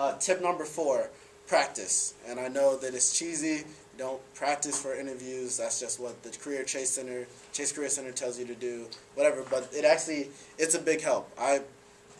uh, tip number four: practice. And I know that it's cheesy. Don't practice for interviews. That's just what the Career Chase Center, Chase Career Center tells you to do. Whatever. But it actually, it's a big help. I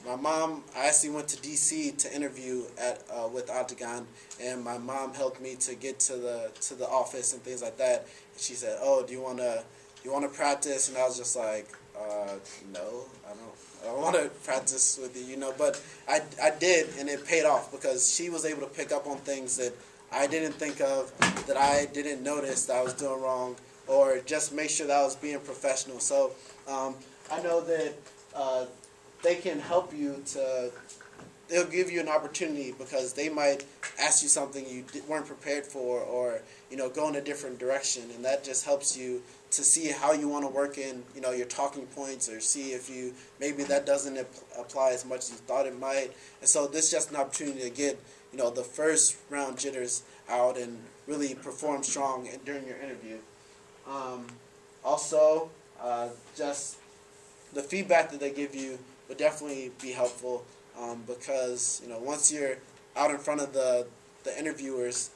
my mom, I actually went to DC to interview at uh, with Octagon, and my mom helped me to get to the to the office and things like that. And she said, "Oh, do you wanna do you wanna practice?" And I was just like, uh, "No, I don't." I don't want to practice with you, you know, but I, I did, and it paid off because she was able to pick up on things that I didn't think of, that I didn't notice that I was doing wrong, or just make sure that I was being professional. So um, I know that uh, they can help you to they'll give you an opportunity because they might ask you something you weren't prepared for or you know go in a different direction and that just helps you to see how you want to work in you know your talking points or see if you maybe that doesn't apply as much as you thought it might. And so this is just an opportunity to get you know the first round jitters out and really perform strong during your interview. Um, also uh, just the feedback that they give you would definitely be helpful um, because you know once you're out in front of the the interviewers,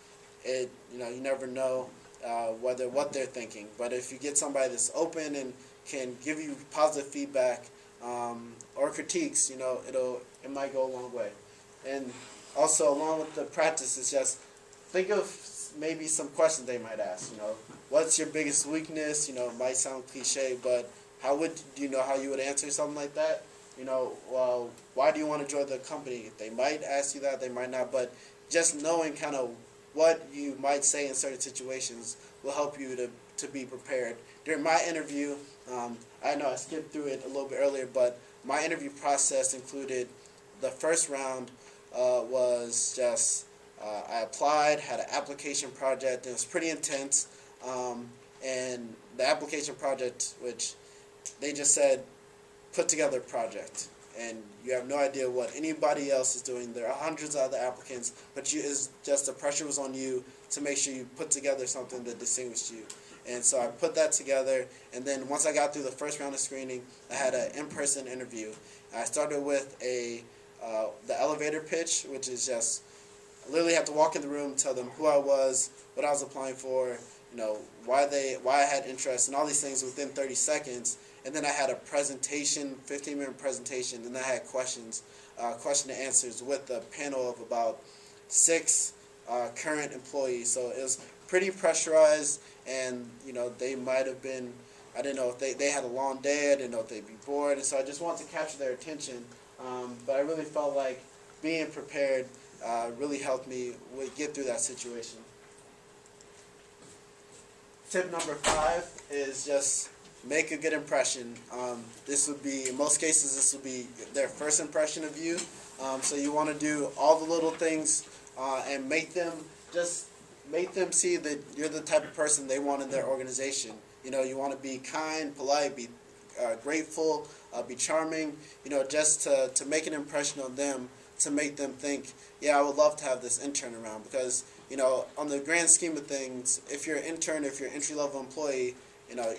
it you know you never know uh, whether what they're thinking. But if you get somebody that's open and can give you positive feedback um, or critiques, you know it'll it might go a long way. And also along with the practice is just think of maybe some questions they might ask. You know, what's your biggest weakness? You know, it might sound cliche, but how would you know how you would answer something like that? you know, well, why do you want to join the company? They might ask you that, they might not, but just knowing kind of what you might say in certain situations will help you to, to be prepared. During my interview, um, I know I skipped through it a little bit earlier, but my interview process included the first round uh, was just uh, I applied, had an application project, and it was pretty intense. Um, and the application project, which they just said put together a project and you have no idea what anybody else is doing. There are hundreds of other applicants, but you is just the pressure was on you to make sure you put together something that distinguished you. And so I put that together, and then once I got through the first round of screening, I had an in-person interview. I started with a uh, the elevator pitch, which is just I literally have to walk in the room, tell them who I was, what I was applying for, you know, why they why I had interest, and all these things within 30 seconds and then I had a presentation, 15 minute presentation, and I had questions, uh, question and answers with a panel of about six uh, current employees. So it was pretty pressurized, and you know they might have been. I didn't know if they, they had a long day. I didn't know if they'd be bored, and so I just wanted to capture their attention. Um, but I really felt like being prepared uh, really helped me get through that situation. Tip number five is just make a good impression. Um, this would be, in most cases, this would be their first impression of you. Um, so you want to do all the little things uh, and make them just make them see that you're the type of person they want in their organization. You know, you want to be kind, polite, be uh, grateful, uh, be charming. You know, just to to make an impression on them, to make them think, yeah, I would love to have this intern around because you know, on the grand scheme of things, if you're an intern, if you're an entry level employee, you know,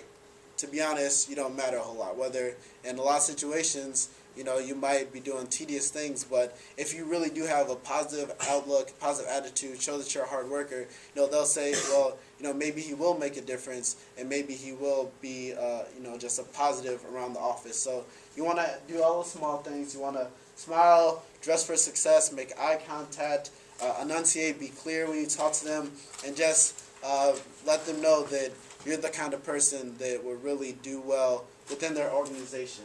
to be honest, you don't matter a whole lot. Whether in a lot of situations, you know, you might be doing tedious things, but if you really do have a positive outlook, positive attitude, show that you're a hard worker, you know, they'll say, well, you know, maybe he will make a difference, and maybe he will be, uh, you know, just a positive around the office. So you want to do all the small things. You want to smile, dress for success, make eye contact, uh, enunciate, be clear when you talk to them, and just uh, let them know that you're the kind of person that will really do well within their organization.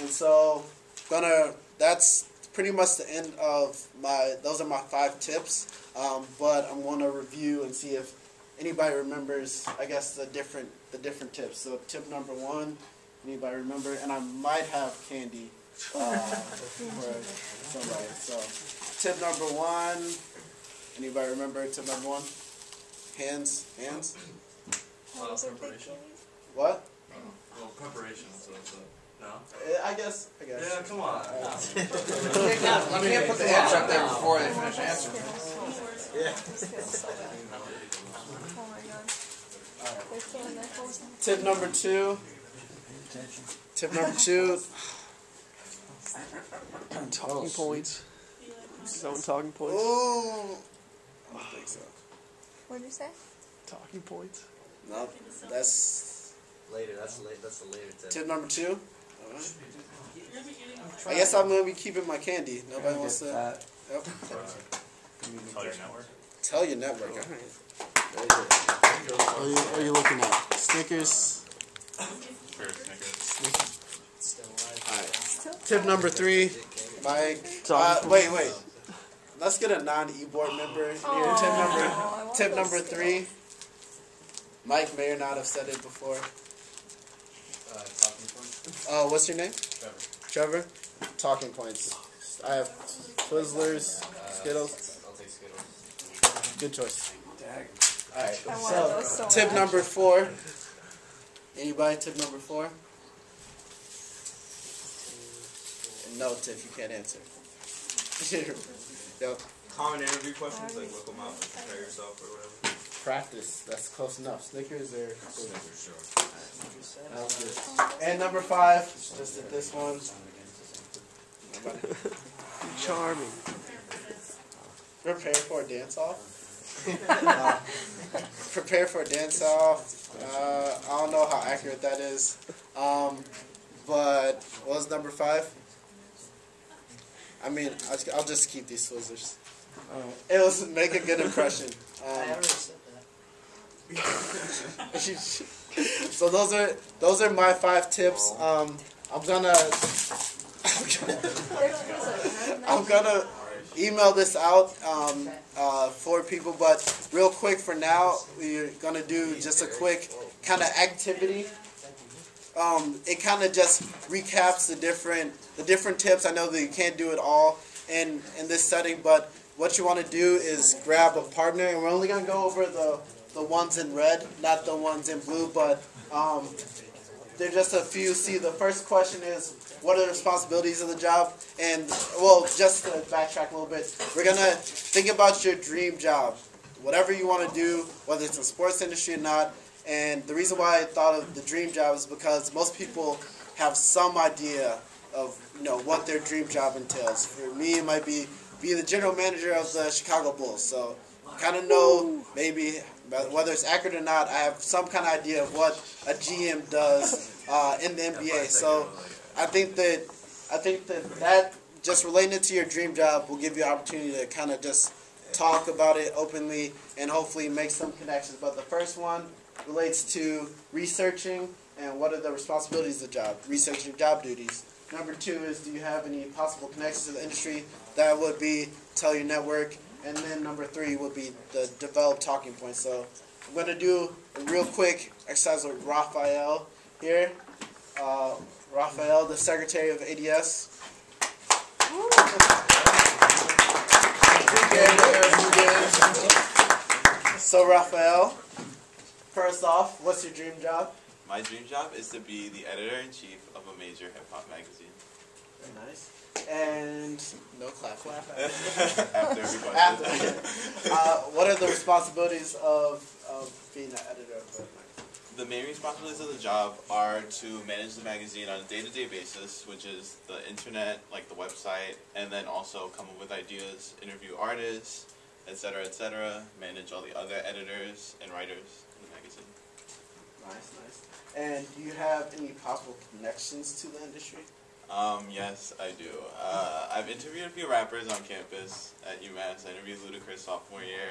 And so, gonna that's pretty much the end of my. Those are my five tips. Um, but I'm gonna review and see if anybody remembers. I guess the different the different tips. So tip number one, anybody remember? And I might have candy uh, for somebody. So tip number one. Anybody remember tip number one? Hands, hands. Uh, preparation. What? Well, preparation. So, so no. Uh, I guess. I guess. Yeah, come on. You can't, you can't put the answer up there before they finish answering. Yeah. Oh my god. Tip number two. Tip number two. Talking points. Zone talking points. Ooh. I don't think so. What'd you say? Talking points. No, that's Later, that's late. That's the later tip. tip number two. Alright. I guess I'm gonna be keeping my candy. Nobody wants to. Fat. Yep. Tell your network. Tell your network. Alright. Very good. What are you, what are you looking at? Snickers. For Snickers. Alright. Tip number three, Mike. Uh, wait, wait. Let's get a non-e-board member here. Tip number, Aw, I want tip number still. three. Mike may or not have said it before. Uh. Uh, what's your name? Trevor. Trevor. Talking points. I have Twizzlers, Uh, Skittles. I'll take Skittles. Good choice. Alright. I wanted those so Tip much. number four. Anybody? Tip number four. No, Tip. You can't answer. Yo, Common interview questions, like look them up and prepare yourself or whatever. practice. That's close enough. Snickers or Snickers, sure. that was good. And number five. Just did this one. Nobody. Charming. Prepare for a dance off. Uh, prepare for a dance off. Uh, I don't know how accurate that is. Um, but what was number five? I mean, I'll, I'll just keep these Twizzlers. Uh, it was make a good impression. Um, so those are those are my five tips. Um, I'm gonna I'm gonna email this out um, uh, for people, but real quick for now, we're gonna do just a quick kind of activity. Um, it kind of just recaps the different the different tips. I know that you can't do it all in in this setting, but what you want to do is grab a partner, and we're only gonna go over the the ones in red, not the ones in blue, but um, there's just a few. See, the first question is, what are the responsibilities of the job? And well, just to backtrack a little bit, we're gonna think about your dream job, whatever you want to do, whether it's in sports industry or not. And the reason why I thought of the dream job is because most people have some idea of you know what their dream job entails. For me, it might be be the general manager of the Chicago Bulls. So kind of know maybe whether it's accurate or not. I have some kind of idea of what a GM does uh, in the NBA. So I think that I think that that just relating it to your dream job will give you an opportunity to kind of just talk about it openly and hopefully make some connections. But the first one relates to researching and what are the responsibilities of the job, researching job duties. Number two is do you have any possible connections to the industry? That would be tell your network. And then number three would be the develop talking points. So I'm going to do a real quick exercise with Raphael here. Uh, Raphael, the secretary of ADS. So Raphael, first off, what's your dream job? My dream job is to be the editor in chief of a major hip hop magazine. Very nice. And no clap. clap After every question. After, uh, what are the responsibilities of, of being an editor of a magazine? The main responsibilities of the job are to manage the magazine on a day-to-day basis, which is the internet, like the website, and then also come up with ideas, interview artists, etc., etc., manage all the other editors and writers in the magazine. Nice, nice. And do you have any possible connections to the industry? Um, yes, I do. Uh, I've interviewed a few rappers on campus at UMass. I interviewed Ludacris sophomore year,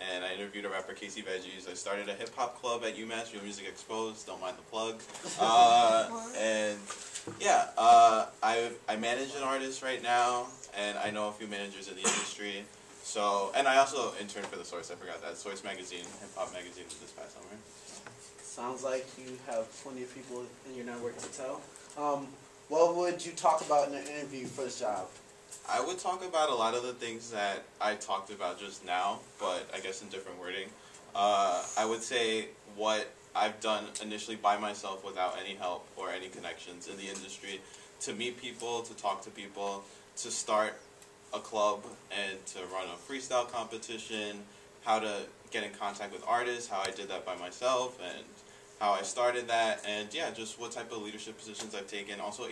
and I interviewed a rapper Casey Veggies. I started a hip hop club at UMass, Real Music Exposed. Don't mind the plug. Uh, and yeah, uh, I I manage an artist right now, and I know a few managers in the industry. So, and I also interned for the Source. I forgot that Source magazine, hip hop magazine, this past summer. Sounds like you have plenty of people in your network to tell. Um, what would you talk about in an interview for this job? I would talk about a lot of the things that I talked about just now, but I guess in different wording. Uh, I would say what I've done initially by myself without any help or any connections in the industry to meet people, to talk to people, to start a club and to run a freestyle competition, how to get in contact with artists, how I did that by myself, and how I started that, and yeah, just what type of leadership positions I've taken. Also,